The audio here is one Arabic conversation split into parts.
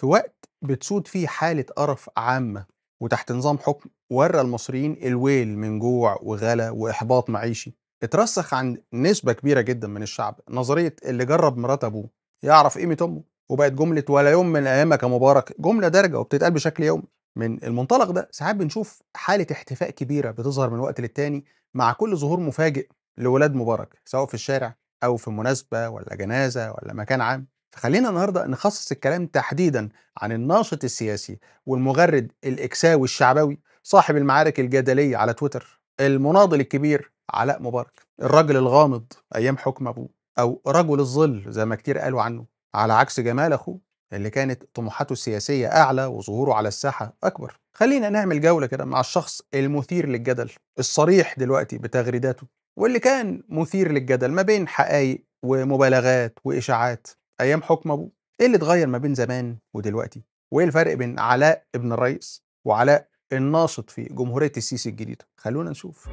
في وقت بتسود فيه حالة قرف عامة وتحت نظام حكم ورى المصريين الويل من جوع وغلا وإحباط معيشي اترسخ عند نسبة كبيرة جدا من الشعب. نظرية اللي جرب مرات أبوه يعرف قيمة أمه وبقت جملة ولا يوم من أيامك يا مبارك جملة دارجة وبتتقال بشكل يومي. من المنطلق ده ساعات بنشوف حالة احتفاء كبيرة بتظهر من وقت للتاني مع كل ظهور مفاجئ لولاد مبارك سواء في الشارع أو في مناسبة ولا جنازة ولا مكان عام. فخلينا النهارده نخصص الكلام تحديدا عن الناشط السياسي والمغرد الإكساوي الشعبوي صاحب المعارك الجدلية على تويتر المناضل الكبير علاء مبارك الرجل الغامض أيام حكم أبوه أو رجل الظل زي ما كتير قالوا عنه على عكس جمال أخوه اللي كانت طموحاته السياسية أعلى وظهوره على الساحة أكبر. خلينا نعمل جولة كده مع الشخص المثير للجدل الصريح دلوقتي بتغريداته واللي كان مثير للجدل ما بين حقائق ومبالغات وإشاعات. أيام حكم أبوه. إيه اللي اتغير ما بين زمان ودلوقتي؟ وإيه الفرق بين علاء ابن الرئيس وعلاء الناشط في جمهورية السيسي الجديدة؟ خلونا نشوف.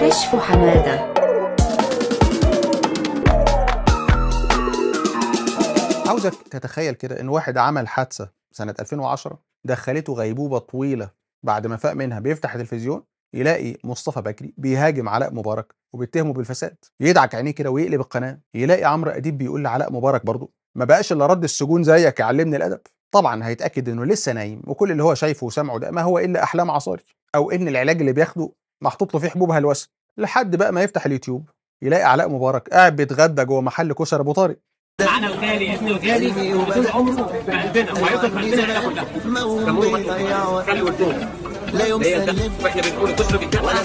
كشف حمادة. عاوزك تتخيل كده إن واحد عمل حادثة سنة 2010 دخلته غيبوبة طويلة بعد ما فاق منها بيفتح التلفزيون؟ يلاقي مصطفى بكري بيهاجم علاء مبارك وبيتهمه بالفساد يدعك عينيه كده ويقلب القناة يلاقي عمرو أديب بيقول لعلاء مبارك برضه ما بقاش إلا رد السجون زيك يعلمني الأدب. طبعا هيتأكد إنه لسه نايم وكل اللي هو شايفه وسامعه ده ما هو إلا أحلام عصاري أو إن العلاج اللي بياخده محطوط له فيه حبوب هلوسة. لحد بقى ما يفتح اليوتيوب يلاقي علاء مبارك قاعد بيتغدى جوه محل كشري أبو طارق. معانا الغالي ابن الغالي طول عمره بقلبنا وهيفضل في قلبنا كلها لا وإحنا بنقول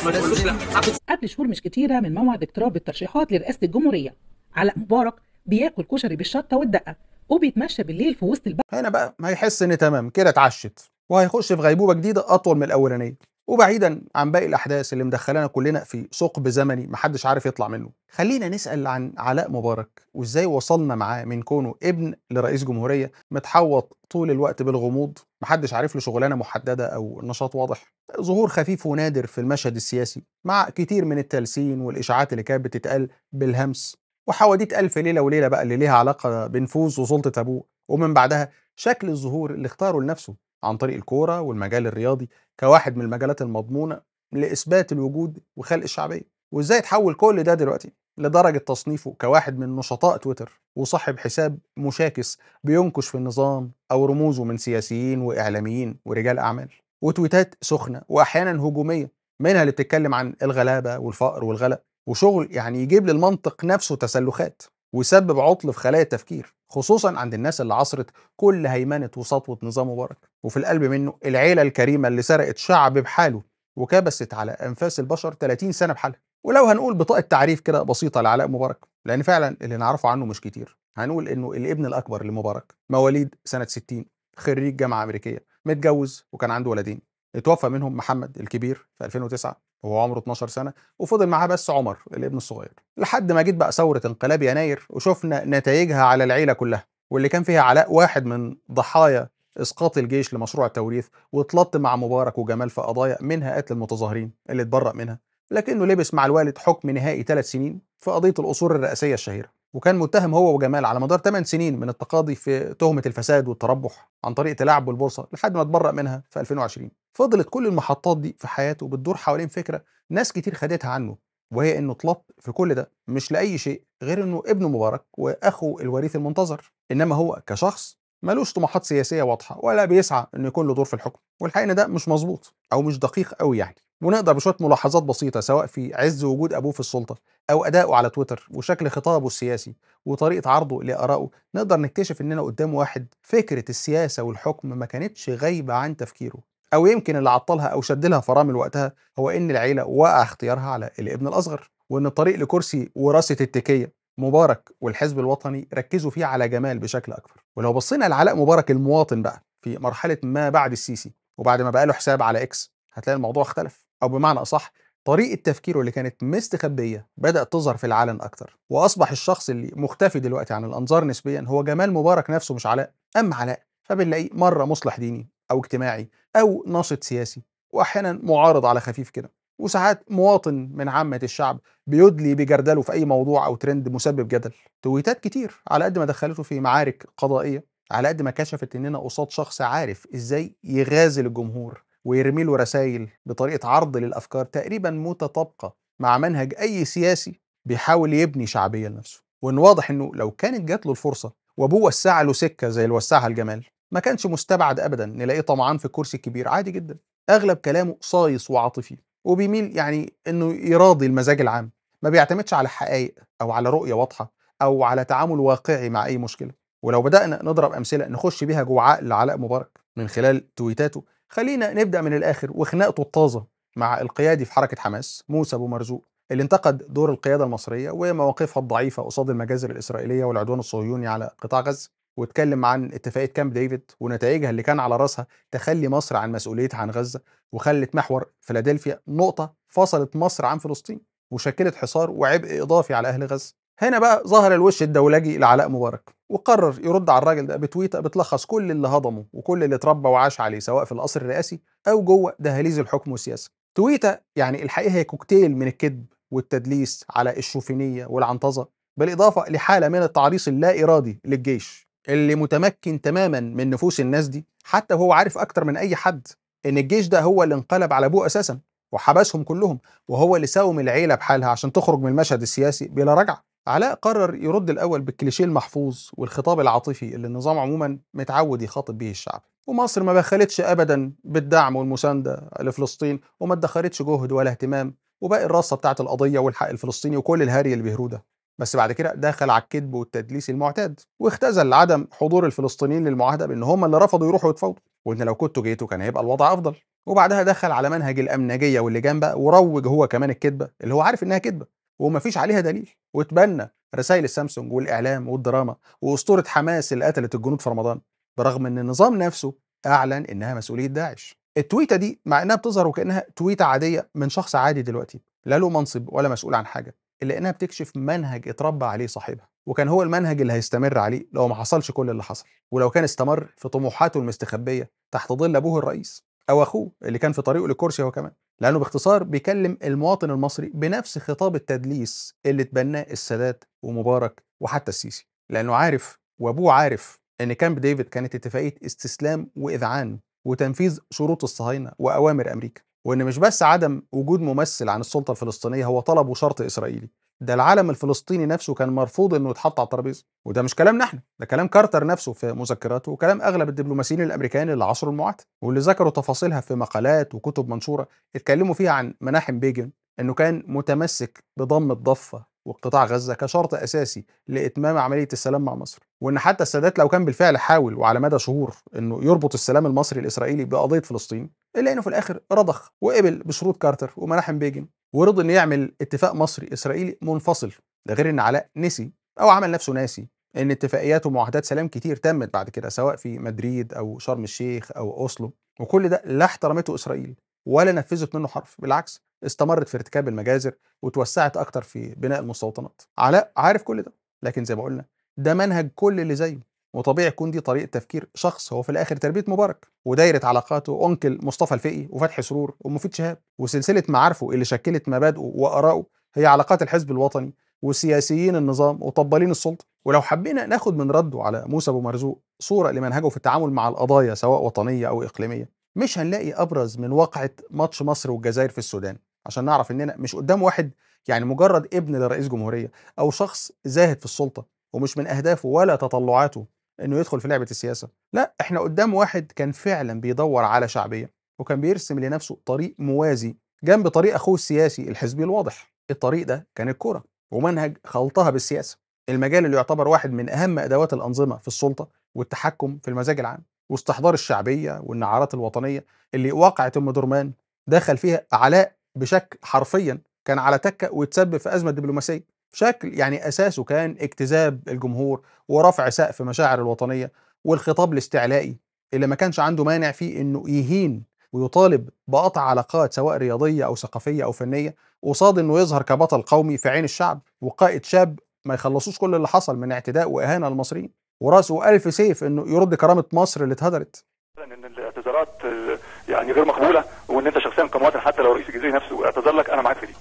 ما قبل شهور مش كتيرة من موعد اقتراب الترشيحات لرئاسة الجمهورية. علاء مبارك بياكل كشري بالشطة والدقة وبيتمشى بالليل في وسط البلد هنا بقى هيحس ان تمام كده اتعشت. وهيخش في غيبوبة جديدة أطول من الأولانية. وبعيدا عن باقي الأحداث اللي مدخلانا كلنا في ثقب زمني محدش عارف يطلع منه. خلينا نسأل عن علاء مبارك وإزاي وصلنا معاه من كونه ابن لرئيس جمهورية متحوط طول الوقت بالغموض محدش عارف له شغلانة محددة أو نشاط واضح. ظهور خفيف ونادر في المشهد السياسي مع كتير من التلسين والإشاعات اللي كانت بتتقال بالهمس وحواديت ألف ليلة وليلة بقى اللي ليها علاقة بنفوذ وسلطة أبوه. ومن بعدها شكل الظهور اللي اختاره لنفسه. عن طريق الكورة والمجال الرياضي كواحد من المجالات المضمونة لإثبات الوجود وخلق الشعبية. وإزاي تحول كل ده دلوقتي لدرجة تصنيفه كواحد من نشطاء تويتر وصاحب حساب مشاكس بينكش في النظام أو رموزه من سياسيين وإعلاميين ورجال أعمال. وتويتات سخنة وأحيانا هجومية منها اللي بتتكلم عن الغلابة والفقر والغلا. وشغل يعني يجيب للمنطق نفسه تسلخات. ويسبب عطل في خلايا التفكير خصوصا عند الناس اللي عصرت كل هيمنة وسطوة نظام مبارك. وفي القلب منه العيلة الكريمة اللي سرقت شعب بحاله وكبست على أنفاس البشر 30 سنة بحالها. ولو هنقول بطاقة تعريف كده بسيطة لعلاء مبارك لأن فعلا اللي نعرفه عنه مش كتير. هنقول إنه الابن الأكبر لمبارك مواليد سنة 60 خريج جامعة أمريكية متجوز وكان عنده ولدين. اتوفى منهم محمد الكبير في 2009 وهو عمره 12 سنة وفضل معاه بس عمر الابن الصغير. لحد ما جيت بقى ثورة انقلاب يناير وشفنا نتائجها على العيلة كلها واللي كان فيها علاء واحد من ضحايا إسقاط الجيش لمشروع التوريث واتلط مع مبارك وجمال في قضايا منها قتل المتظاهرين اللي اتبرأ منها لكنه لبس مع الوالد حكم نهائي ثلاث سنين في قضية القصور الرئاسية الشهيرة. وكان متهم هو وجمال على مدار 8 سنين من التقاضي في تهمة الفساد والتربح عن طريق تلاعب بالبورصة لحد ما اتبرأ منها في 2020 فضلت كل المحطات دي في حياته بتدور حوالين فكرة ناس كتير خدتها عنه وهي إنه اتلط في كل ده مش لأي شيء غير إنه ابن مبارك وأخو الوريث المنتظر. إنما هو كشخص ملوش طموحات سياسية واضحة ولا بيسعى إنه يكون له دور في الحكم والحقيقة ده مش مظبوط أو مش دقيق قوي يعني. ونقدر بشوية ملاحظات بسيطة سواء في عز وجود أبوه في السلطة أو اداؤه على تويتر وشكل خطابه السياسي وطريقة عرضه لآرائه نقدر نكتشف إننا قدام واحد فكرة السياسة والحكم ما كانتش غايبة عن تفكيره أو يمكن اللي عطلها أو شد لها فرامل وقتها هو إن العيلة وقع اختيارها على الابن الأصغر وإن الطريق لكرسي وراثة التكية مبارك والحزب الوطني ركزوا فيه على جمال بشكل أكبر. ولو بصينا لعلاء مبارك المواطن بقى في مرحلة ما بعد السيسي وبعد ما بقى له حساب على إكس هتلاقي الموضوع اختلف. أو بمعنى أصح طريقة تفكيره اللي كانت مستخبية بدأت تظهر في العلن أكتر وأصبح الشخص اللي مختفي دلوقتي عن الأنظار نسبيا هو جمال مبارك نفسه مش علاء أما علاء فبنلاقيه مرة مصلح ديني أو اجتماعي أو ناشط سياسي واحيانا معارض على خفيف كده وساعات مواطن من عامة الشعب بيدلي بجردله في أي موضوع أو ترند مسبب جدل. تويتات كتير على قد ما دخلته في معارك قضائية على قد ما كشفت إننا قصاد شخص عارف إزاي يغازل الجمهور. ويرمي له رسائل بطريقة عرض للأفكار تقريبا متطابقة مع منهج أي سياسي بيحاول يبني شعبية لنفسه. وإن واضح إنه لو كانت جات له الفرصة وأبوه وسع له سكة زي اللي وسعها الجمال ما كانش مستبعد أبدا نلاقيه طمعان في الكرسي الكبير. عادي جدا. أغلب كلامه صايص وعاطفي وبيميل يعني إنه يراضي المزاج العام. ما بيعتمدش على حقائق أو على رؤية واضحة أو على تعامل واقعي مع أي مشكلة. ولو بدأنا نضرب أمثلة نخش بيها جوه عقل علاء مبارك من خلال تويتاته خلينا نبدأ من الآخر. وخناقته الطازة مع القيادي في حركة حماس موسى أبو مرزوق اللي انتقد دور القيادة المصرية ومواقفها الضعيفة قصاد المجازر الإسرائيلية والعدوان الصهيوني على قطاع غزة واتكلم عن اتفاقية كامب ديفيد ونتائجها اللي كان على راسها تخلي مصر عن مسؤوليتها عن غزة وخلت محور فيلادلفيا نقطة فصلت مصر عن فلسطين وشكلت حصار وعبء إضافي على أهل غزة. هنا بقى ظهر الوش الدولجي لعلاء مبارك. وقرر يرد على الراجل ده بتويتة بتلخص كل اللي هضمه وكل اللي اتربى وعاش عليه سواء في القصر الرئاسي أو جوه دهاليز الحكم والسياسة. تويتة يعني الحقيقة هي كوكتيل من الكذب والتدليس على الشوفينية والعنطزة بالإضافة لحالة من التعريص اللا إرادي للجيش اللي متمكن تماما من نفوس الناس دي حتى وهو عارف أكتر من أي حد إن الجيش ده هو اللي انقلب على أبوه أساسا وحبسهم كلهم وهو اللي ساوم العيلة بحالها عشان تخرج من المشهد السياسي بلا رجعة. علاء قرر يرد الأول بالكليشيه المحفوظ والخطاب العاطفي اللي النظام عموما متعود يخاطب به الشعب. ومصر ما بخلتش ابدا بالدعم والمساندة لفلسطين وما ادخرتش جهد ولا اهتمام وباقي الرصه بتاعت القضية والحق الفلسطيني وكل الهري اللي بيهروه ده. بس بعد كده دخل على الكذب والتدليس المعتاد واختزل عدم حضور الفلسطينيين للمعاهدة بأن هم اللي رفضوا يروحوا يتفاوضوا. وإن لو كنتوا جيتوا كان هيبقى الوضع أفضل. وبعدها دخل على منهج الامنجيه واللجان بقى وروج هو كمان الكذبة اللي هو عارف إنها كذبة. ومفيش عليها دليل. واتبنى رسائل السامسونج والإعلام والدراما وأسطورة حماس اللي قتلت الجنود في رمضان برغم إن النظام نفسه أعلن إنها مسؤولية داعش. التويتة دي مع إنها بتظهر وكأنها تويتة عادية من شخص عادي دلوقتي لا له منصب ولا مسؤول عن حاجة إلا إنها بتكشف منهج اتربى عليه صاحبها وكان هو المنهج اللي هيستمر عليه لو ما حصلش كل اللي حصل. ولو كان استمر في طموحاته المستخبية تحت ظل أبوه الرئيس أو أخوه اللي كان في طريقه للكرسي هو كمان. لأنه باختصار بيكلم المواطن المصري بنفس خطاب التدليس اللي تبناه السادات ومبارك وحتى السيسي لأنه عارف وأبوه عارف إن كامب ديفيد كانت اتفاقية استسلام وإذعان وتنفيذ شروط الصهاينة وأوامر أمريكا وإن مش بس عدم وجود ممثل عن السلطة الفلسطينية هو طلب وشرط إسرائيلي. ده العلم الفلسطيني نفسه كان مرفوض إنه يتحط على الترابيزة. وده مش كلامنا إحنا ده كلام كارتر نفسه في مذكراته وكلام أغلب الدبلوماسيين الامريكان اللي عاصروا المعاهدة واللي ذكروا تفاصيلها في مقالات وكتب منشورة اتكلموا فيها عن مناحم بيجن إنه كان متمسك بضم الضفة وقطاع غزة كشرط أساسي لإتمام عملية السلام مع مصر وإن حتى السادات لو كان بالفعل حاول وعلى مدى شهور إنه يربط السلام المصري الإسرائيلي بقضية فلسطين إلا إنه في الآخر رضخ وقبل بشروط كارتر ومناحم بيجن ورضي إنه يعمل اتفاق مصري إسرائيلي منفصل ده غير إن علاء نسي أو عمل نفسه ناسي إن اتفاقيات ومعاهدات سلام كتير تمت بعد كده سواء في مدريد أو شرم الشيخ أو أوسلو وكل ده لا احترمته إسرائيل ولا نفذت منه حرف بالعكس استمرت في ارتكاب المجازر وتوسعت أكتر في بناء المستوطنات. علاء عارف كل ده لكن زي ما قلنا ده منهج كل اللي زيه وطبيعي يكون دي طريقة تفكير شخص هو في الآخر تربية مبارك ودايرة علاقاته أنكل مصطفى الفقي وفتحي سرور ومفيد شهاب وسلسلة معارفه اللي شكلت مبادئه وآرائه هي علاقات الحزب الوطني وسياسيين النظام وطبالين السلطة. ولو حبينا ناخد من رده على موسى أبو مرزوق صورة لمنهجه في التعامل مع القضايا سواء وطنية أو إقليمية مش هنلاقي أبرز من واقعة ماتش مصر والجزائر في السودان. عشان نعرف اننا مش قدام واحد يعني مجرد ابن لرئيس جمهورية أو شخص زاهد في السلطة ومش من أهدافه ولا تطلعاته إنه يدخل في لعبة السياسة. لا إحنا قدام واحد كان فعلا بيدور على شعبية وكان بيرسم لنفسه طريق موازي جنب طريق أخوه السياسي الحزبي الواضح. الطريق ده كان الكورة ومنهج خلطها بالسياسة. المجال اللي يعتبر واحد من أهم أدوات الأنظمة في السلطة والتحكم في المزاج العام واستحضار الشعبية والنعرات الوطنية اللي واقعة أم درمان دخل فيها علاء بشكل حرفيا كان على تكة ويتسبب في أزمة دبلوماسية. بشكل يعني أساسه كان اجتذاب الجمهور ورفع سقف مشاعر الوطنية والخطاب الاستعلائي اللي ما كانش عنده مانع فيه إنه يهين ويطالب بقطع علاقات سواء رياضية أو ثقافية أو فنية قصاد إنه يظهر كبطل قومي في عين الشعب وقائد شاب ما يخلصوش كل اللي حصل من اعتداء وإهانة للمصريين. ورأسه ألف سيف إنه يرد كرامة مصر اللي اتهدرت. إن اعتذارات يعني غير مقبولة وإن أنت شخصيا كمواطن حتى لو رئيس الجزيري نفسه اعتذر لك أنا معاك في دي.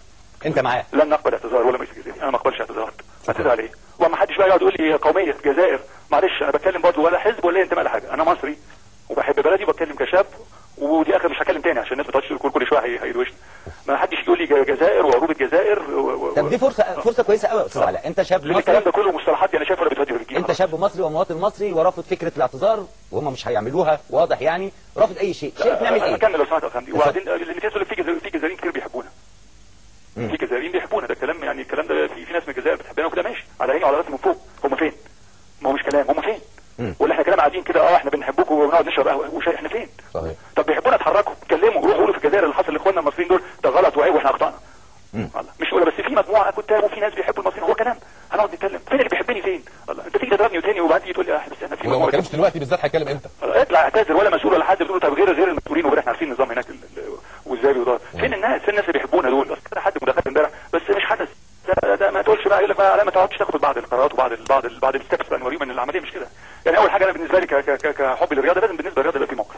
أنت معاه لن نقبل اعتذار ولا رئيس الجزيري أنا ما أقبلش اعتذارات. اعتذر إيه وما حدش بقى يقعد يقول لي قومية جزائر. معلش أنا بتكلم برضه ولا حزب ولا انتماء لحاجة. أنا مصري وبحب بلدي وبتكلم كشاب. ودي آخر مش هتكلم تاني عشان الناس ما تقعدش تقول كل شوية هي- هيدوشني. ما حدش يقول لي جزائر وعروبه جزائر و- طب دي فرصه فرصة كويسة قوي يا أستاذ علاء. أنت شاب لأن الكلام مصري؟ ده كله مصطلحات أنا شايف ولا بتودي في الجيم. أنت شاب مصري ومواطن مصري ورافض فكرة الاعتذار وهم مش هيعملوها واضح يعني. رافض أي شيء. شايف نعمل إيه؟ اكمل لو سمحت يا فندم وبعدين اللي بتقول في جزائر في جزائريين كتير بيحبونا. في جزائريين بيحبونا. ده كلام يعني الكلام ده في في ناس من الجزائر بتحبنا وكده ماشي. على عيني وعلى راسي من فوق هم فين؟ ما هو مش كلام هم فين؟ مم. ولا إحنا كلام قاعدين كده آه إحنا بنحبكم وبنقعد نشرب قهوه وشاي إحنا فين؟ صحيح طب بيحبونا اتحركوا اتكلموا روحوا قولوا في الجزائر اللي حصل لاخواننا المصريين دول ده غلط وعيب وإحنا اخطانا مم. الله مش ولا بس في مجموعه كتاب وفي ناس بيحبوا المصريين هو كلام هنقعد نتكلم فين اللي بيحبني فين؟ الله انت تيجي تضربني وتاني وبعدين تيجي تقول لي آه بس إحنا في ولو ما مجموعة كانش دلوقتي بالذات هيتكلم إمتى؟ اطلع اعتذر ولا مسؤول ولا حد بتقول طب غير غير المسؤولين وغير إحنا عارفين النظام هناك والزاويه وده. فين الناس؟ فين الناس اللي بيحبونا دول؟ اصل كده حد مداخلات امبارح بس مش حدث ده, ده ما تقولش بقى يقول لك بقى لا ما تقعدش تاخد بعض القرارات وبعض بعض بعض الستبس بقى نوريهم إن العملية مش كده. يعني أول حاجة أنا بالنسبة لي ك- ك- ك- كحب للرياضة لازم بالنسبة للرياضة يبقى في موقف.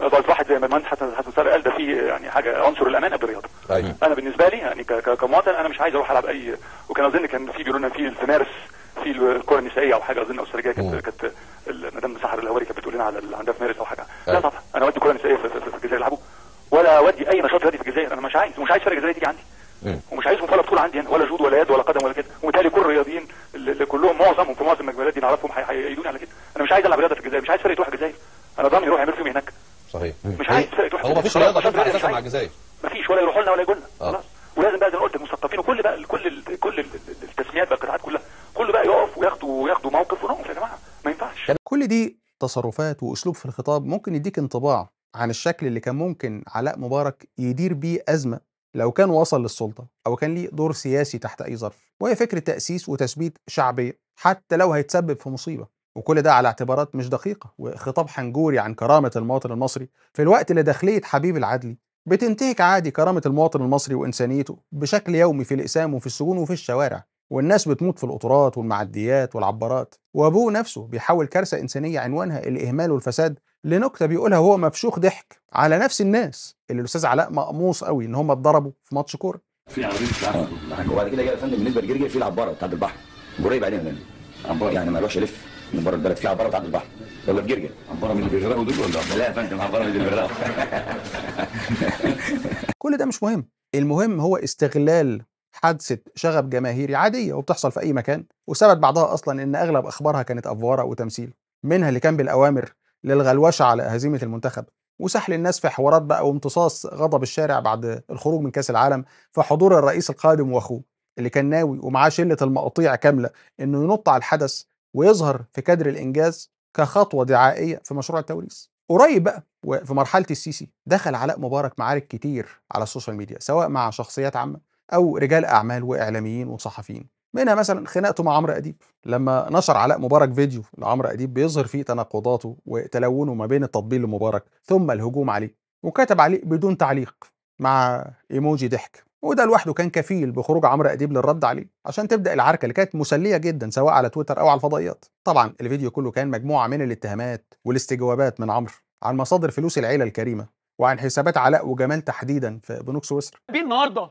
بقى واحد زي ما المهندس حسن حسن سارق قال ده في يعني حاجة عنصر الأمان قبل الرياضة. أيوه. أنا بالنسبة لي يعني كمواطن أنا مش عايز أروح ألعب اي وكان أظن كان في بيقولوا لنا في في مارس في الكره النسائيه أو حاجة أظن أو السرجيه كانت. كانت مدام سحر الهواري كانت بتقول لنا على اللي عندها في مارس أو حاجة. لا. طبعا أنا اودي كره نسائية في, في, في الجزائر يلعبوا. ولا اودي أي نشاط رياضي في الجزائر. أنا مش عايز ومش عايز فرق جزائري تيجي عندي. ومش عايزهم ولا بطوله عندي أنا ولا جود ولا يد ولا قدم ولا كده. وبالتالي كل الرياضيين اللي كلهم معظمهم في معظم المجالات دي نعرفهم هي- هيأيدوني على كده. أنا مش عايز ألعب رياضة في الجزائر. مش عايز فرقه تروح الجزائر. أنا ضامن يروح يعمل فيهم هناك. صحيح. مش عايز فرقه تروح هو مفيش رياضة تنفع أساسا مع الجزائر. مفيش ولا يروحوا لنا ولا يجوا لنا. آه. خلاص. ولازم بقى زي ما قلت المثقفين وكل بقى كل كل ال- التسميات بقى القطاعات كلها كله بقى يقف وياخدوا وياخدوا موقف ونقف يا جماعة ما ينفعش كل دي تصرفات وأسلوب في الخطاب ممكن يديك انطباع عن الشكل اللي كان ممكن علاء مبارك يدير بيه أزمة لو كان وصل للسلطة أو كان ليه دور سياسي تحت أي ظرف وهي فكرة تأسيس وتثبيت شعبية حتى لو هيتسبب في مصيبة وكل ده على اعتبارات مش دقيقة وخطاب حنجوري عن كرامة المواطن المصري في الوقت اللي داخلية حبيب العدلي بتنتهك عادي كرامة المواطن المصري وإنسانيته بشكل يومي في الإقسام وفي السجون وفي الشوارع. والناس بتموت في القطورات والمعديات والعبارات. وأبوه نفسه بيحول كارثة إنسانية عنوانها الإهمال والفساد لنكتة بيقولها وهو مفشوخ ضحك على نفس الناس اللي الأستاذ علاء مقموص قوي إن هم اتضربوا في ماتش كورة. وبعد كده يا فندم بالنسبة للجرجر في العبارة بتاعت البحر. قريب علينا هنا عبارة. يعني ما يروحش يلف من بره البلد. في عبارة بتاعت البحر. ولا في جرجر. عبارة من اللي بيغرقوا دول ولا لا يا فندم عبارة من اللي بيغرقوا. كل ده مش مهم. المهم هو استغلال حادثة شغب جماهيري عادية وبتحصل في أي مكان وثبت بعدها أصلا إن أغلب أخبارها كانت أفوارة وتمثيل منها اللي كان بالأوامر للغلوشة على هزيمة المنتخب وسحل الناس في حوارات بقى وامتصاص غضب الشارع بعد الخروج من كأس العالم في حضور الرئيس القادم وأخوه اللي كان ناوي ومعاه شلة المقاطيع كاملة إنه ينط على الحدث ويظهر في كادر الإنجاز كخطوة دعائية في مشروع التوريث. قريب بقى وفي مرحلة السيسي دخل علاء مبارك معارك كتير على ال social media سواء مع شخصيات عامة أو رجال أعمال وإعلاميين وصحفيين. منها مثلا خناقته مع عمرو أديب. لما نشر علاء مبارك فيديو لعمرو أديب بيظهر فيه تناقضاته وتلونه ما بين التطبيل لمبارك ثم الهجوم عليه وكتب عليه بدون تعليق مع إيموجي ضحك. وده لوحده كان كفيل بخروج عمرو أديب للرد عليه عشان تبدأ العركة اللي كانت مسلية جدا سواء على تويتر أو على الفضائيات. طبعا الفيديو كله كان مجموعة من الاتهامات والاستجوابات من عمرو عن مصادر فلوس العيلة الكريمة وعن حسابات علاء وجمال تحديدا في بنوك سويسرا. النهارده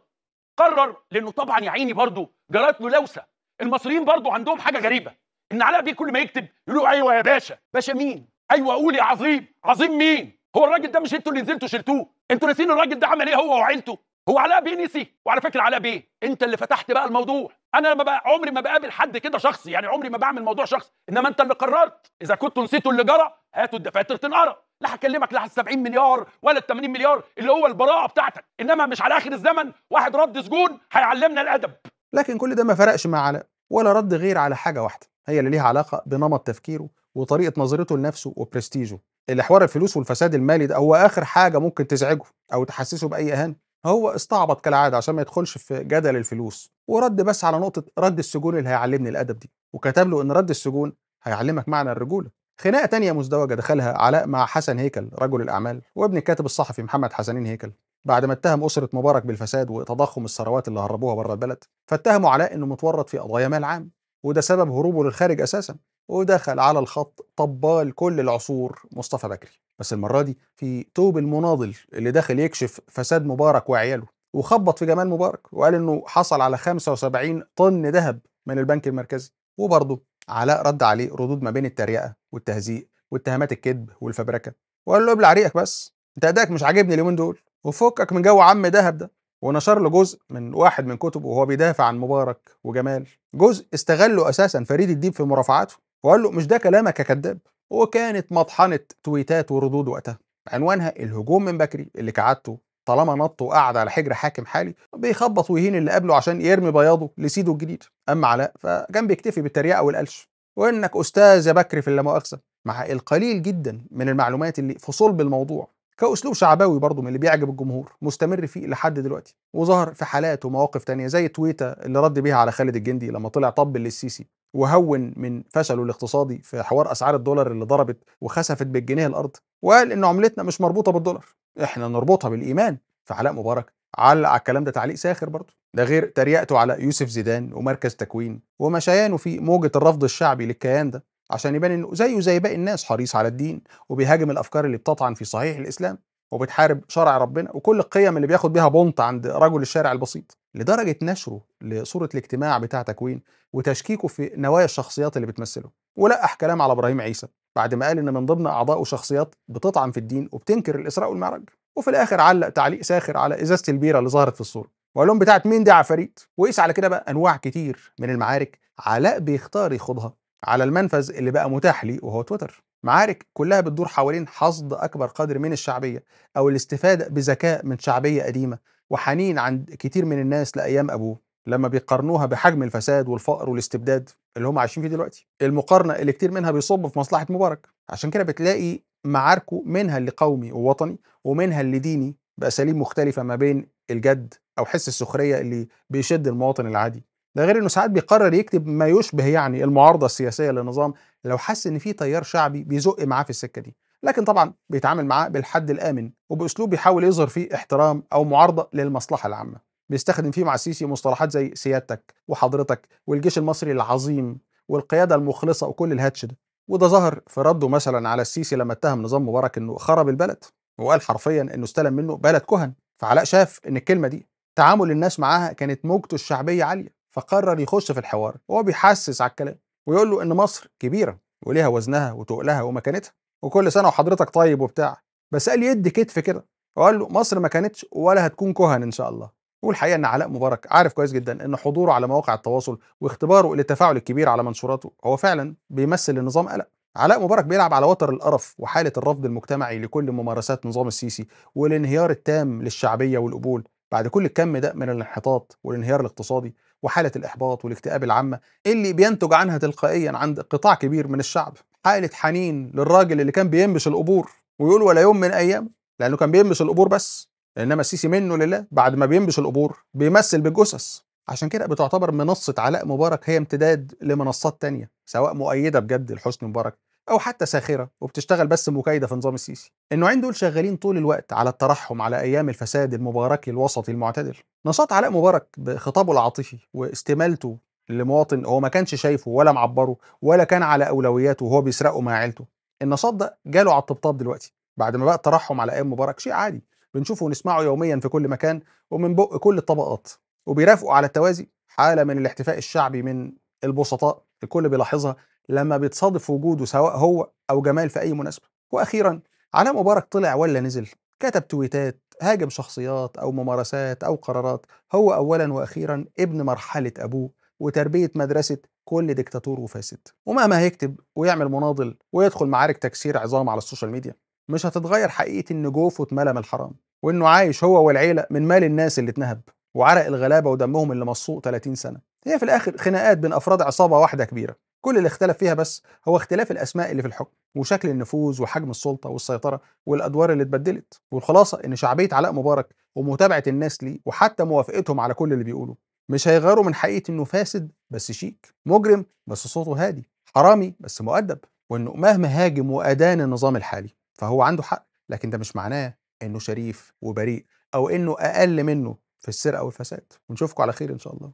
قرر لأنه طبعا يا عيني برضه جرت له لوسه المصريين برضه عندهم حاجة غريبة. إن علاء بيه كل ما يكتب يقولوا أيوه يا باشا. باشا مين؟ أيوه قول يا عظيم. عظيم مين؟ هو الراجل ده مش أنتوا اللي نزلتوا شلتوه أنتوا ناسين الراجل ده عمل إيه هو وعيلته؟ هو علاء بيه نسي. وعلى فكرة علاء بيه أنت اللي فتحت بقى الموضوع. أنا لما بقى عمري ما بقابل حد كده شخصي يعني عمري ما بعمل موضوع شخصي. إنما أنت اللي قررت إذا كنتوا نسيتوا اللي جرى هاتوا الدفاتر تنقرا لا هكلمك لا على ال 70 مليار ولا ال 80 مليار اللي هو البراءة بتاعتك إنما مش على آخر الزمن واحد رد سجون هيعلمنا الأدب. لكن كل ده ما فرقش مع علاء ولا رد غير على حاجة واحدة هي اللي ليها علاقة بنمط تفكيره وطريقة نظرته لنفسه وبرستيجه اللي حوار الفلوس والفساد المالي ده هو آخر حاجة ممكن تزعجه أو تحسسه بأي إهانة. هو استعبط كالعادة عشان ما يدخلش في جدل الفلوس. ورد بس على نقطة رد السجون اللي هيعلمني الأدب دي وكتب له إن رد السجون هيعلمك معنى الرجولة. خناقة تانية مزدوجة دخلها علاء مع حسن هيكل رجل الأعمال وابن الكاتب الصحفي محمد حسنين هيكل. بعد ما اتهم أسرة مبارك بالفساد وتضخم الثروات اللي هربوها بره البلد فاتهموا علاء إنه متورط في قضايا مال عام وده سبب هروبه للخارج أساسا ودخل على الخط طبال كل العصور مصطفى بكري. بس المرة دي في ثوب المناضل اللي داخل يكشف فساد مبارك وعياله وخبط في جمال مبارك وقال إنه حصل على 75 طن ذهب من البنك المركزي. وبرضه علاء رد عليه ردود ما بين التريقة والتهزيء واتهامات الكذب والفبركة. وقال له ابلع ريقك بس انت أدائك مش عاجبني اليومين دول وفكك من جو عم دهب ده. ونشر له جزء من واحد من كتبه وهو بيدافع عن مبارك وجمال. جزء استغله أساسا فريد الديب في مرافعاته. وقال له مش ده كلامك يا كذاب؟ وكانت مطحنة تويتات وردود وقتها. عنوانها الهجوم من بكري اللي كعادته طالما نط وقعد على حجر حاكم حالي بيخبط ويهين اللي قبله عشان يرمي بياضه لسيده الجديد. أما علاء فكان بيكتفي بالتريقة والقلش وإنك أستاذ يا بكري في اللامؤاخذة. مع القليل جدا من المعلومات اللي في صلب الموضوع. كأسلوب شعبوي برضه من اللي بيعجب الجمهور مستمر فيه لحد دلوقتي. وظهر في حالات ومواقف تانية زي تويته اللي رد بيها على خالد الجندي لما طلع طبل للسيسي. وهون من فشله الاقتصادي في حوار أسعار الدولار اللي ضربت وخسفت بالجنيه الأرض وقال ان عملتنا مش مربوطة بالدولار. إحنا نربطها بالإيمان. فعلاء مبارك علق على الكلام ده تعليق ساخر برضه. ده غير تريقته على يوسف زيدان ومركز تكوين ومشيانه في موجة الرفض الشعبي للكيان ده عشان يبان إنه زيه زي باقي الناس حريص على الدين وبيهاجم الأفكار اللي بتطعن في صحيح الإسلام. وبتحارب شرع ربنا وكل القيم اللي بياخد بيها بونت عند رجل الشارع البسيط لدرجة نشره لصورة الاجتماع بتاع تكوين وتشكيكه في نوايا الشخصيات اللي بتمثله. ولقح كلام على إبراهيم عيسى بعد ما قال ان من ضمن اعضائه شخصيات بتطعن في الدين وبتنكر الإسراء والمعراج. وفي الآخر علق تعليق ساخر على إزازة البيرة اللي ظهرت في الصورة. وقال لهم بتاعت مين دي عفاريت وقيس على كده بقى أنواع كتير من المعارك علاء بيختار يخوضها على المنفذ اللي بقى متاح ليه وهو تويتر. معارك كلها بتدور حوالين حصد أكبر قدر من الشعبية أو الاستفادة بذكاء من شعبية قديمة وحنين عند كتير من الناس لأيام أبوه لما بيقارنوها بحجم الفساد والفقر والاستبداد اللي هم عايشين فيه دلوقتي. المقارنة اللي كتير منها بيصب في مصلحة مبارك. عشان كده بتلاقي معاركه منها اللي قومي ووطني ومنها اللي ديني بأساليب مختلفة ما بين الجد أو حس السخرية اللي بيشد المواطن العادي. ده غير إنه ساعات بيقرر يكتب ما يشبه يعني المعارضة السياسية للنظام لو حس إن في تيار شعبي بيزق معاه في السكة دي. لكن طبعا بيتعامل معاه بالحد الآمن وبأسلوب بيحاول يظهر فيه احترام أو معارضة للمصلحة العامة. بيستخدم فيه مع السيسي مصطلحات زي سيادتك وحضرتك والجيش المصري العظيم والقيادة المخلصة وكل الهاتش ده. وده ظهر في رده مثلا على السيسي لما اتهم نظام مبارك إنه خرب البلد وقال حرفيا إنه استلم منه بلد كهن. فعلاء شاف إن الكلمة دي تعامل الناس معاها كانت موجته الشعبية عالية. فقرر يخش في الحوار. وهو بيحسس على الكلام ويقول له إن مصر كبيرة وليها وزنها وتقلها ومكانتها وكل سنة وحضرتك طيب وبتاع. بس قال يدي كتف كده وقال له مصر ما كانتش ولا هتكون كهن إن شاء الله. والحقيقة إن علاء مبارك عارف كويس جدا إن حضوره على مواقع التواصل واختباره للتفاعل الكبير على منشوراته هو فعلا بيمثل النظام قلق. علاء مبارك بيلعب على وتر القرف وحالة الرفض المجتمعي لكل ممارسات نظام السيسي والانهيار التام للشعبية والقبول. بعد كل الكم ده من الانحطاط والانهيار الاقتصادي وحالة الإحباط والاكتئاب العامة اللي بينتج عنها تلقائيا عند قطاع كبير من الشعب حالة حنين للراجل اللي كان بينبش القبور ويقول ولا يوم من أيام لأنه كان بينبش القبور بس إنما السيسي منه لله بعد ما بينبش القبور بيمثل بالجثث. عشان كده بتعتبر منصة علاء مبارك هي امتداد لمنصات تانية سواء مؤيدة بجد لحسني مبارك أو حتى ساخرة وبتشتغل بس مكايده في نظام السيسي. النوعين دول شغالين طول الوقت على الترحم على أيام الفساد المباركي الوسطي المعتدل. نشاط علاء مبارك بخطابه العاطفي واستمالته لمواطن هو ما كانش شايفه ولا معبره ولا كان على أولوياته وهو بيسرقه مع عيلته. النشاط ده جاله على الطبطاب دلوقتي. بعد ما بقى الترحم على أيام مبارك شيء عادي. بنشوفه ونسمعه يوميا في كل مكان ومن بق كل الطبقات. وبيرافقوا على التوازي حالة من الاحتفاء الشعبي من البسطاء الكل بيلاحظها. لما بيتصادف وجوده سواء هو أو جمال في أي مناسبة. وأخيرا علاء مبارك طلع ولا نزل كتب تويتات هاجم شخصيات أو ممارسات أو قرارات. هو اولا وأخيرا ابن مرحلة أبوه وتربية مدرسة كل ديكتاتور وفاسد. ومهما هيكتب ويعمل مناضل ويدخل معارك تكسير عظام على ال social media مش هتتغير حقيقة إن جوفه اتملى من الحرام وإنه عايش هو والعيلة من مال الناس اللي اتنهب وعرق الغلابة ودمهم اللي ممصوص 30 سنة. هي في الآخر خناقات بين أفراد عصابة واحدة كبيرة. كل اللي اختلف فيها بس هو اختلاف الأسماء اللي في الحكم وشكل النفوذ وحجم السلطة والسيطرة والأدوار اللي اتبدلت. والخلاصة إن شعبية علاء مبارك ومتابعة الناس ليه وحتى موافقتهم على كل اللي بيقوله مش هيغيروا من حقيقة إنه فاسد بس شيك. مجرم بس صوته هادي. حرامي بس مؤدب. وإنه مهما هاجم وأدان النظام الحالي فهو عنده حق. لكن ده مش معناه إنه شريف وبريء أو إنه أقل منه في السرقة والفساد. ونشوفكم على خير إن شاء الله.